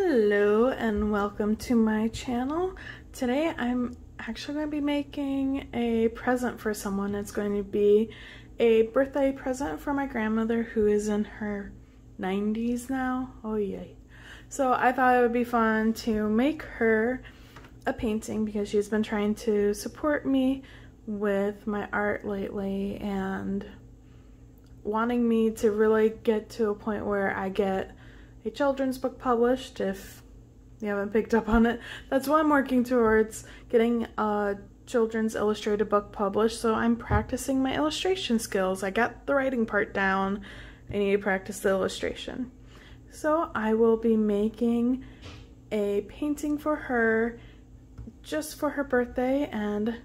Hello and welcome to my channel. Today I'm actually going to be making a present for someone. It's going to be a birthday present for my grandmother who is in her 90s now. Oh yay. So I thought it would be fun to make her a painting because she's been trying to support me with my art lately and wanting me to really get to a point where I get a children's book published if you haven't picked up on it. That's what I'm working towards, getting a children's illustrated book published. So I'm practicing my illustration skills. I got the writing part down. I need to practice the illustration. So I will be making a painting for her just for her birthday and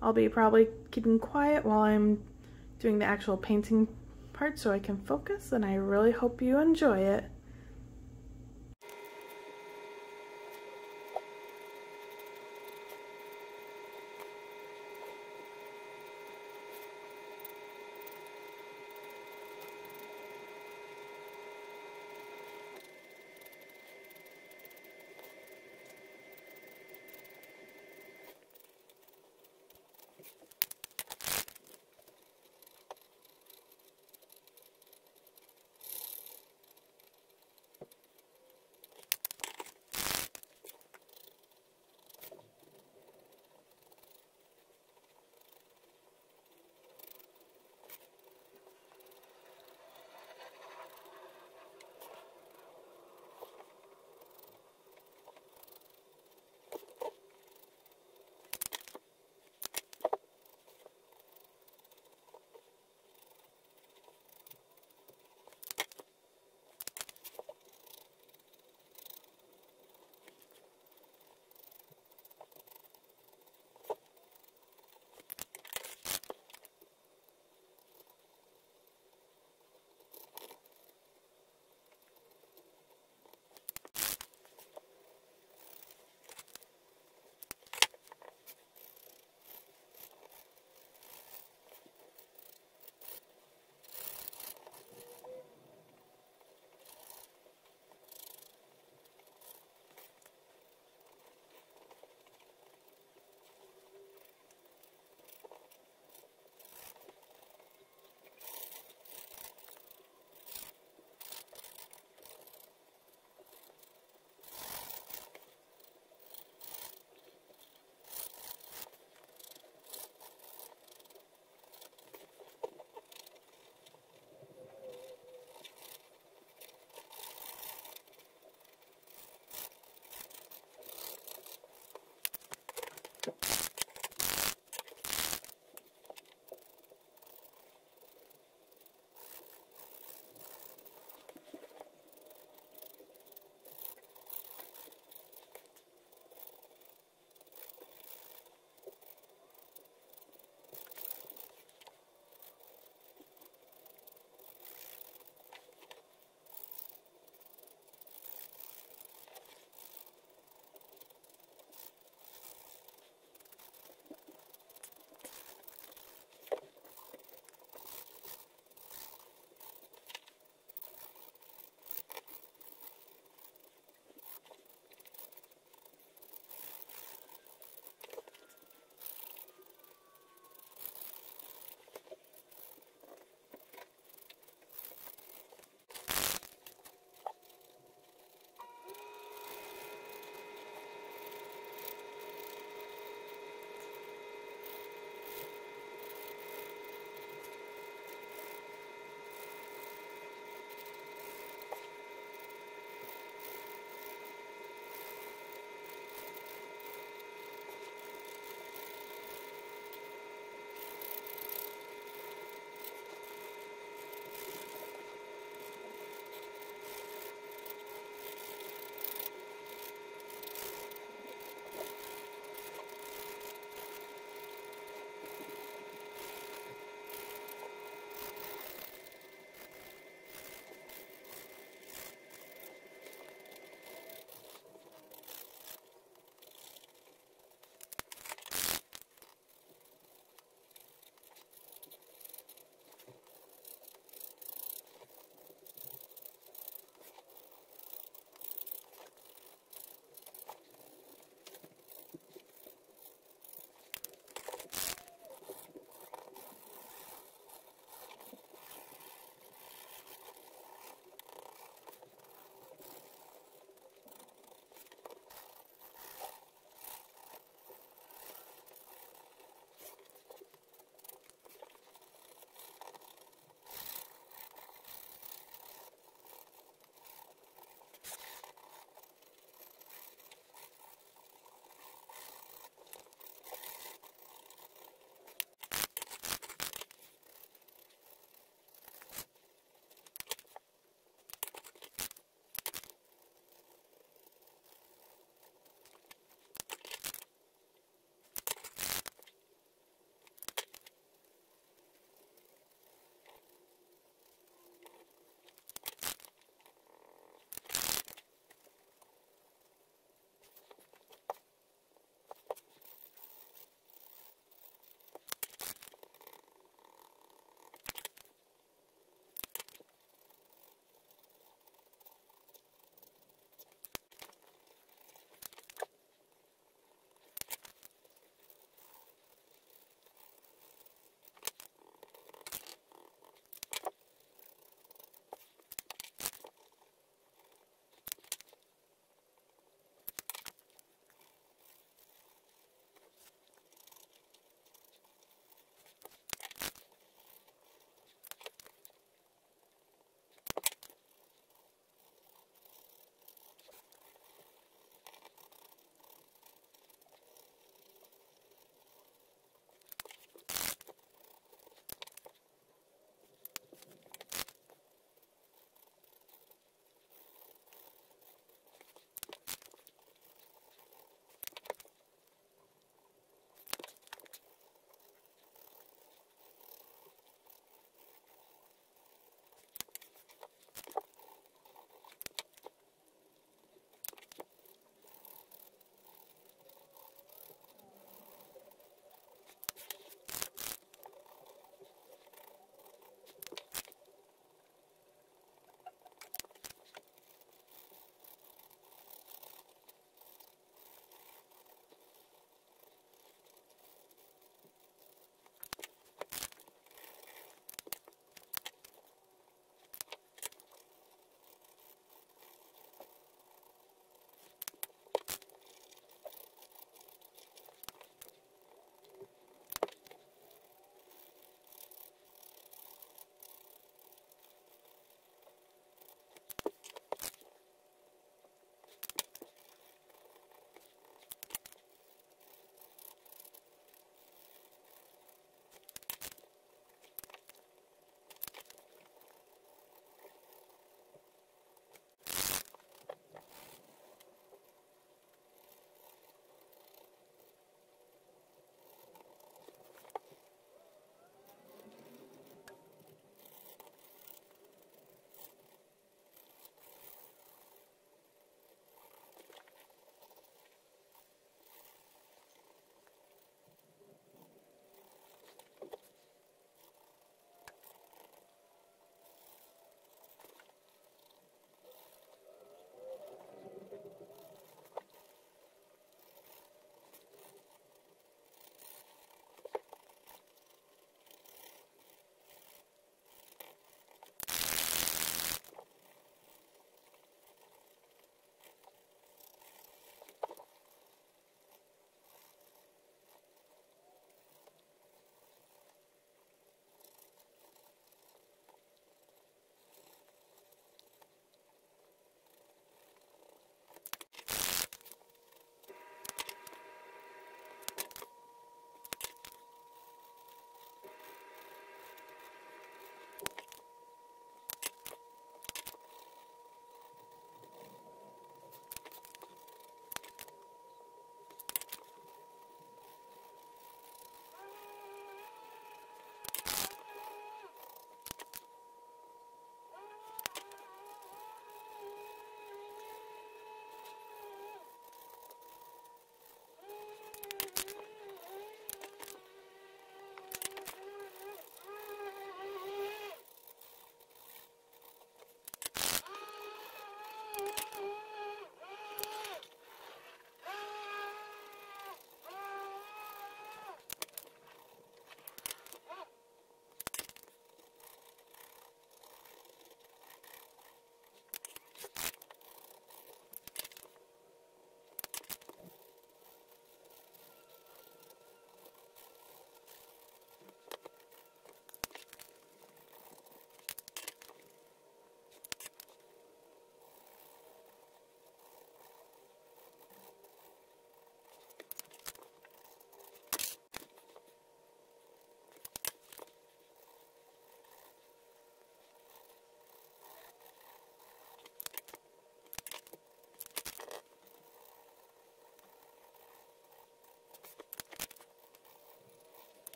I'll be probably keeping quiet while I'm doing the actual painting part so I can focus and I really hope you enjoy it.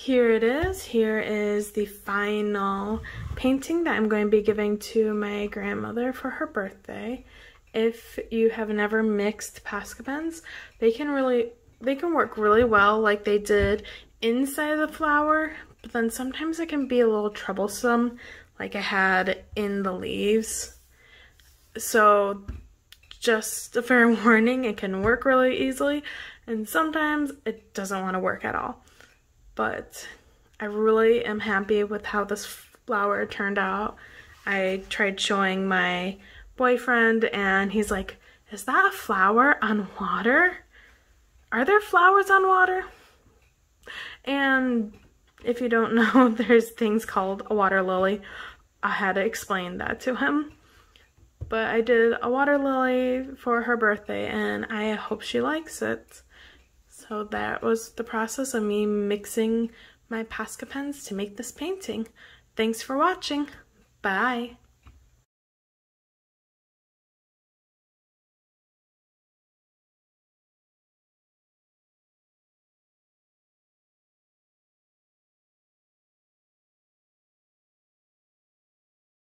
Here it is. Here is the final painting that I'm going to be giving to my grandmother for her birthday. If you have never mixed Posca pens, they can really they can work really well like they did inside the flower, but then sometimes it can be a little troublesome like I had in the leaves. So just a fair warning, it can work really easily and sometimes it doesn't want to work at all but I really am happy with how this flower turned out. I tried showing my boyfriend and he's like, is that a flower on water? Are there flowers on water? And if you don't know, there's things called a water lily. I had to explain that to him. But I did a water lily for her birthday and I hope she likes it. So that was the process of me mixing my Posca pens to make this painting. Thanks for watching. Bye.